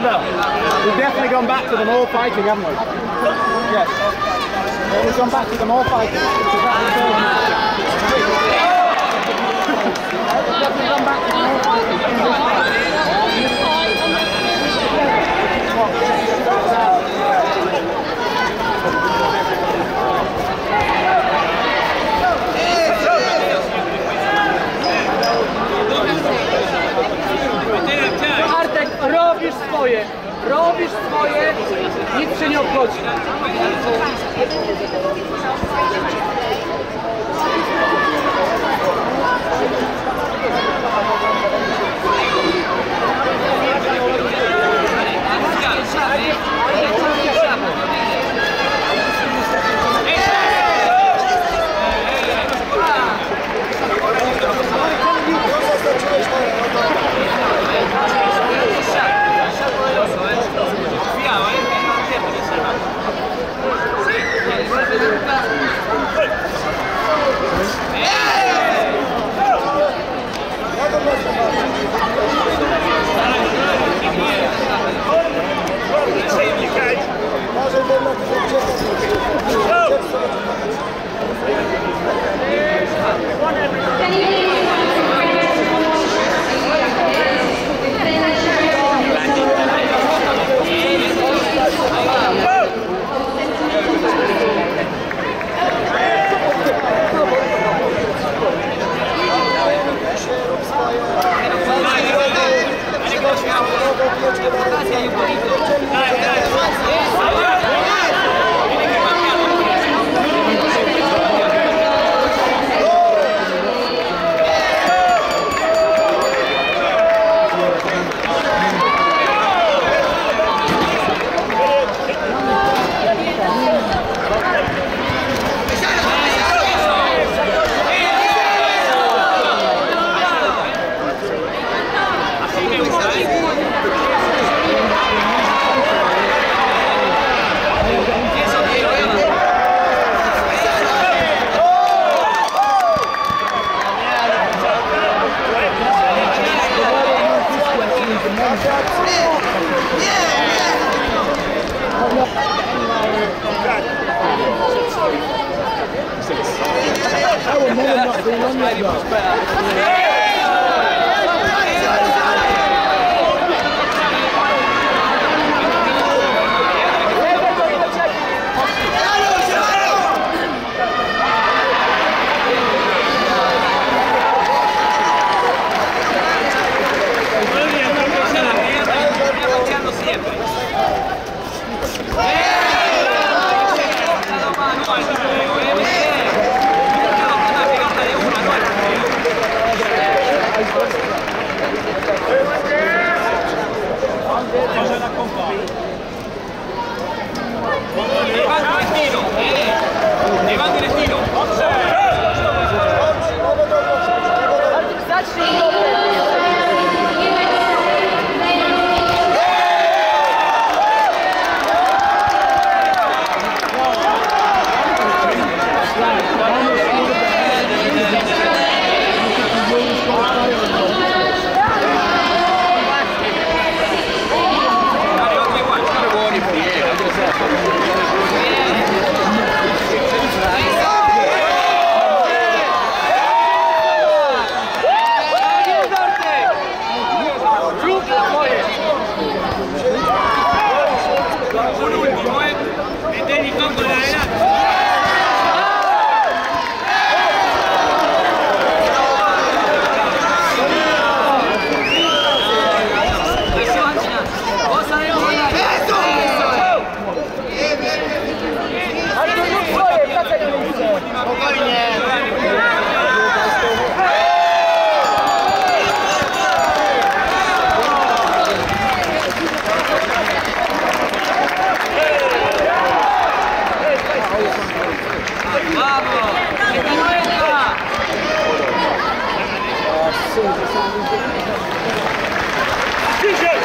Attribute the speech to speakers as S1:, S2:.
S1: We've definitely gone back to them all fighting, haven't we? Yes. We've gone back to them all fighting. We've definitely gone back to them all fighting.
S2: Robisz swoje, nic się nie obchodzi.
S1: Be on yet, though? one on one, and then he comes DJ!